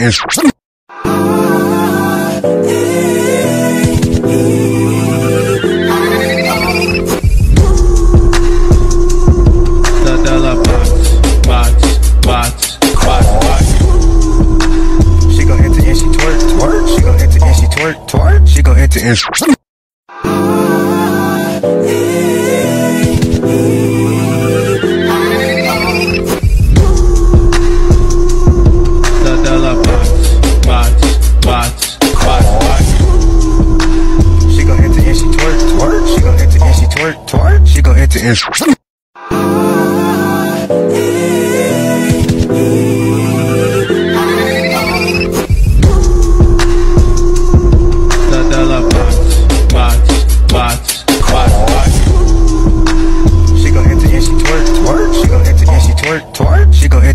is back to instrument. She gon' the instrument.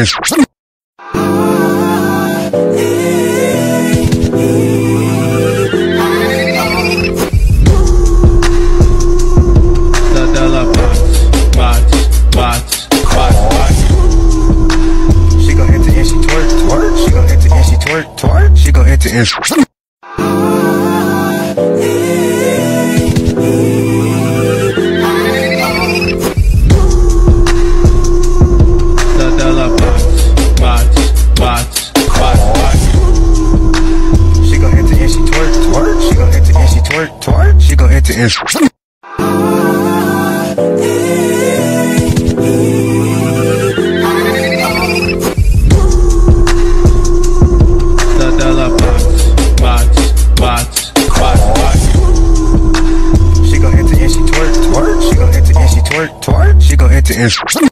is... She gon' hit the end, she twerk, twerk. She gon' hit the end, she twerk, twerk. She gon' hit the end. is. She gon' enter and she twerk, twerk. She gon' enter and she twerk, twerk. She gon' enter and. she.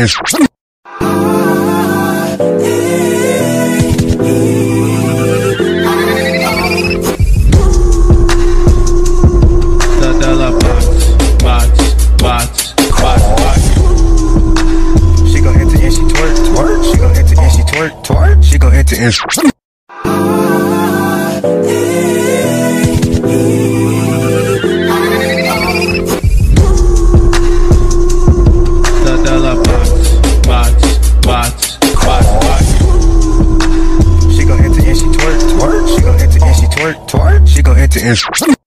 is. She gon' into and she twerk, twerk. She gon' into and she twerk, twerk. She gon' into and. is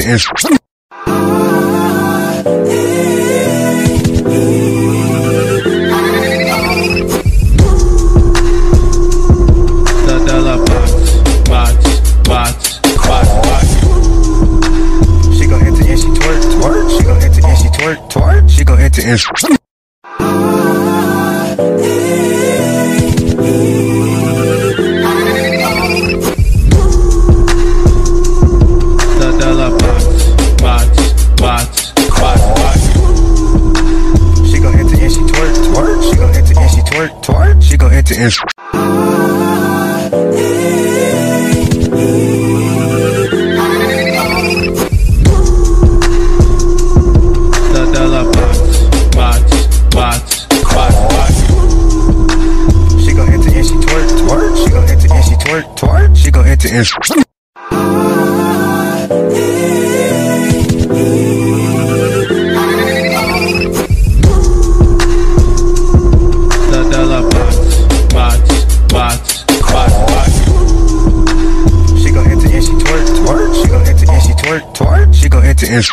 to instrument. She gon' enter and she twerk, twerk. She gon' enter and she twerk, twerk. She gon' enter and. She she twerk, twerk. She gon' enter and